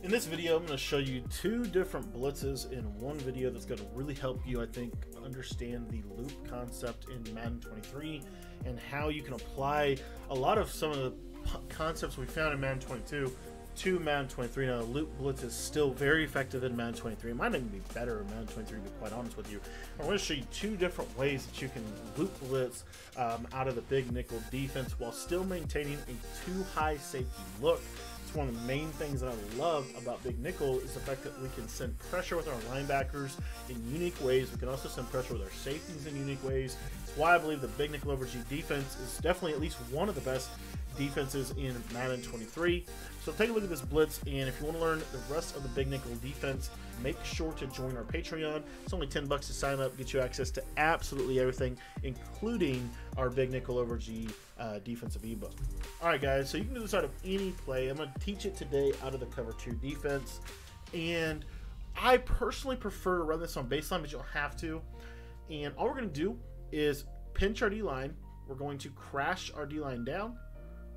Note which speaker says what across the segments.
Speaker 1: In this video, I'm going to show you two different blitzes in one video that's going to really help you, I think, understand the loop concept in Madden 23 and how you can apply a lot of some of the concepts we found in Madden 22 to Madden 23. Now, loop blitz is still very effective in Madden 23. It might even be better in Madden 23, to be quite honest with you. I'm going to show you two different ways that you can loop blitz um, out of the big nickel defense while still maintaining a two high safety look it's one of the main things that I love about Big Nickel is the fact that we can send pressure with our linebackers in unique ways. We can also send pressure with our safeties in unique ways. It's why I believe the Big Nickel over G defense is definitely at least one of the best defenses in Madden 23. So take a look at this blitz, and if you want to learn the rest of the Big Nickel defense, make sure to join our Patreon. It's only 10 bucks to sign up, get you access to absolutely everything, including our Big Nickel over G uh, defensive ebook. All right, guys, so you can do this out of any play. I'm going to teach it today out of the cover two defense, and I personally prefer to run this on baseline, but you'll have to. And all we're going to do is pinch our D line. We're going to crash our D line down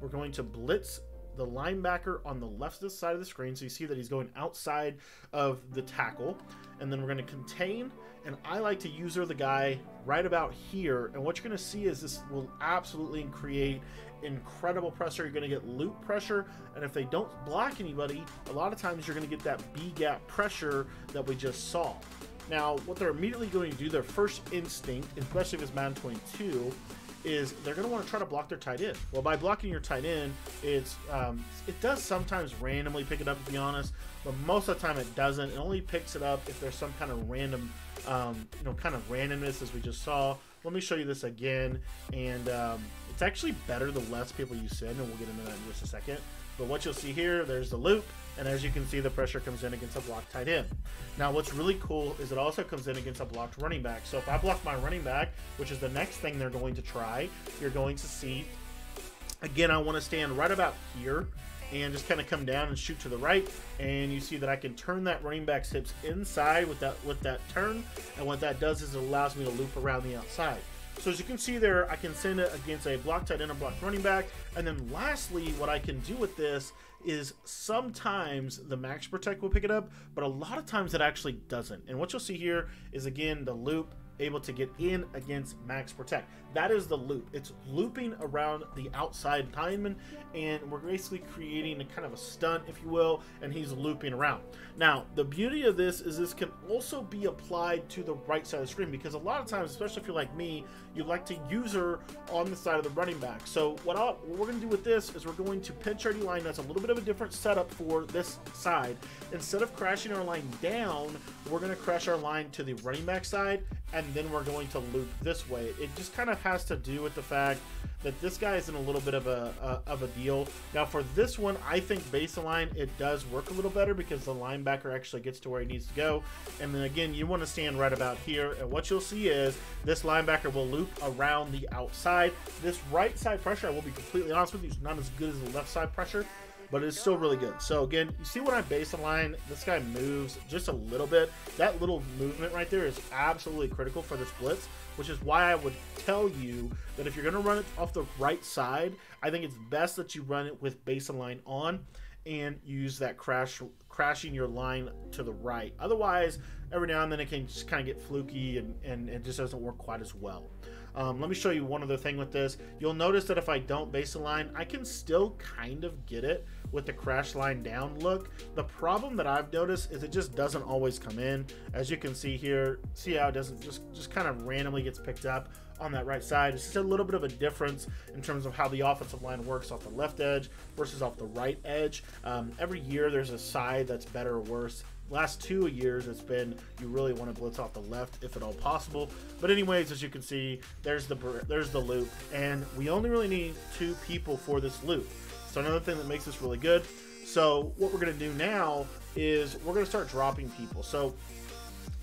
Speaker 1: we're going to blitz the linebacker on the left side of the screen. So you see that he's going outside of the tackle. And then we're going to contain. And I like to user the guy right about here. And what you're going to see is this will absolutely create incredible pressure. You're going to get loop pressure. And if they don't block anybody, a lot of times you're going to get that B gap pressure that we just saw. Now, what they're immediately going to do, their first instinct, especially if it's Madden 22, is they're going to want to try to block their tight end. Well, by blocking your tight end, it's um, it does sometimes randomly pick it up, to be honest, but most of the time it doesn't. It only picks it up if there's some kind of random, um, you know, kind of randomness, as we just saw. Let me show you this again, and um, it's actually better the less people you send, and we'll get into that in just a second. But what you'll see here, there's the loop, and as you can see, the pressure comes in against a blocked tight end. Now, what's really cool is it also comes in against a blocked running back. So if I block my running back, which is the next thing they're going to try, you're going to see, again, I want to stand right about here and just kind of come down and shoot to the right and you see that I can turn that running back's hips inside with that with that turn and what that does is it allows me to loop around the outside so as you can see there, I can send it against a block tight end or block running back. And then lastly, what I can do with this is sometimes the max protect will pick it up, but a lot of times it actually doesn't. And what you'll see here is again the loop able to get in against max protect. That is the loop. It's looping around the outside lineman, and we're basically creating a kind of a stunt, if you will, and he's looping around. Now, the beauty of this is this can also be applied to the right side of the screen because a lot of times, especially if you're like me, you like to user on the side of the running back. So what, what we're going to do with this is we're going to pinch our line. That's a little bit of a different setup for this side. Instead of crashing our line down, we're going to crash our line to the running back side, and then we're going to loop this way. It just kind of has to do with the fact that this guy is in a little bit of a, a of a deal. Now for this one, I think baseline it does work a little better because the linebacker actually gets to where he needs to go. And then again, you want to stand right about here. And what you'll see is this linebacker will loop around the outside. This right side pressure, I will be completely honest with you, is not as good as the left side pressure but it's still really good. So again, you see when I base the line, this guy moves just a little bit. That little movement right there is absolutely critical for this blitz, which is why I would tell you that if you're going to run it off the right side, I think it's best that you run it with base line on and use that crash crashing your line to the right. Otherwise, every now and then it can just kind of get fluky and, and it just doesn't work quite as well. Um, let me show you one other thing with this. You'll notice that if I don't base a line, I can still kind of get it with the crash line down look. The problem that I've noticed is it just doesn't always come in. As you can see here, see how it doesn't just, just kind of randomly gets picked up on that right side. It's just a little bit of a difference in terms of how the offensive line works off the left edge versus off the right edge. Um, every year there's a side that's better or worse last two years it's been you really want to blitz off the left if at all possible. But anyways as you can see there's the there's the loop. And we only really need two people for this loop. So another thing that makes this really good. So what we're going to do now is we're going to start dropping people. So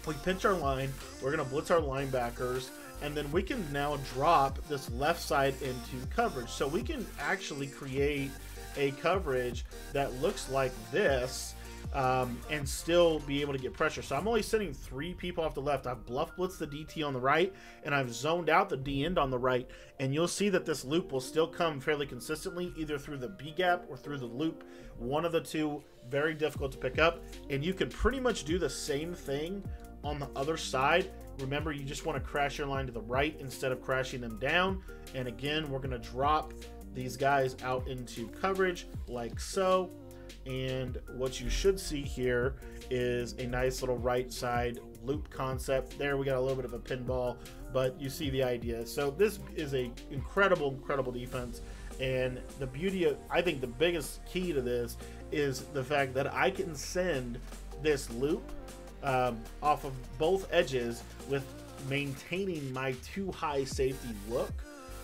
Speaker 1: we pinch our line we're going to blitz our linebackers and then we can now drop this left side into coverage. So we can actually create a coverage that looks like this um, and still be able to get pressure. So I'm only sending three people off the left. I've bluff blitzed the DT on the right, and I've zoned out the D end on the right. And you'll see that this loop will still come fairly consistently, either through the B gap or through the loop. One of the two, very difficult to pick up. And you can pretty much do the same thing on the other side. Remember, you just want to crash your line to the right instead of crashing them down. And again, we're going to drop these guys out into coverage like so and what you should see here is a nice little right side loop concept. There we got a little bit of a pinball, but you see the idea. So this is a incredible, incredible defense. And the beauty of, I think the biggest key to this is the fact that I can send this loop um, off of both edges with maintaining my two high safety look,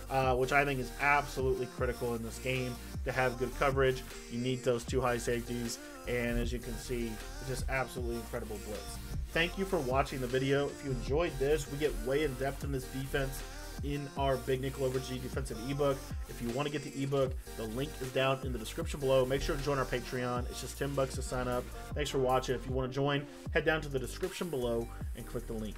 Speaker 1: uh, which I think is absolutely critical in this game to have good coverage. You need those two high safeties, and as you can see, just absolutely incredible blitz. Thank you for watching the video. If you enjoyed this, we get way in depth in this defense in our Big Nickel Over G defensive ebook. If you want to get the ebook, the link is down in the description below. Make sure to join our Patreon. It's just 10 bucks to sign up. Thanks for watching. If you want to join, head down to the description below and click the link.